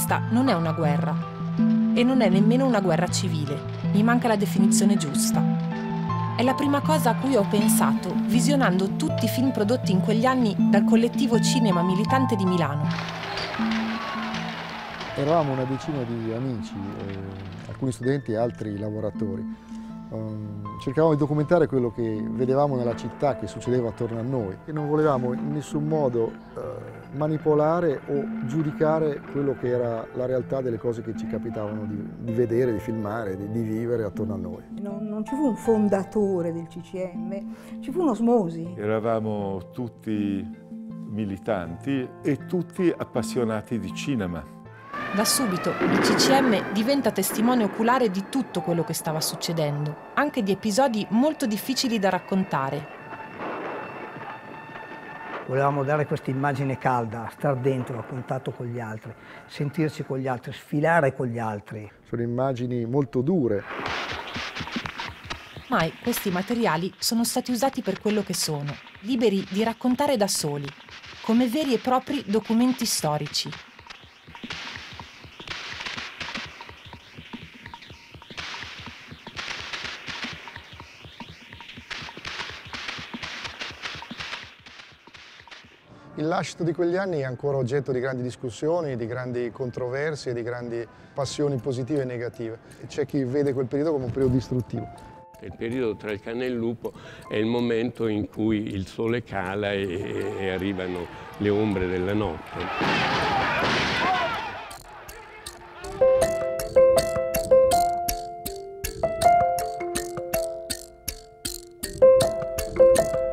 questa non è una guerra e non è nemmeno una guerra civile, mi manca la definizione giusta. È la prima cosa a cui ho pensato visionando tutti i film prodotti in quegli anni dal collettivo Cinema Militante di Milano. Eravamo una decina di amici, eh, alcuni studenti e altri lavoratori Um, cercavamo di documentare quello che vedevamo nella città, che succedeva attorno a noi e non volevamo in nessun modo manipolare o giudicare quello che era la realtà delle cose che ci capitavano di, di vedere, di filmare, di, di, vivere attorno a noi. Non, non ci fu un fondatore del CCM, ci fu un osmosi. Eravamo tutti militanti e tutti appassionati di cinema. Da subito il CCM diventa testimone oculare di tutto quello che stava succedendo, anche di episodi molto difficili da raccontare. Volevamo dare questa immagine calda, star dentro, a contatto con gli altri, sentirci con gli altri, sfilare con gli altri. Sono immagini molto dure. Mai questi materiali sono stati usati per quello che sono, liberi di raccontare da soli, come veri e propri documenti storici, Il lascito di quegli anni è ancora oggetto di grandi discussioni, di grandi controversie, di grandi passioni positive e negative. C'è chi vede quel periodo come un periodo distruttivo. Il periodo tra il cane e il lupo è il momento in cui il sole cala e, e arrivano le ombre della notte. Thank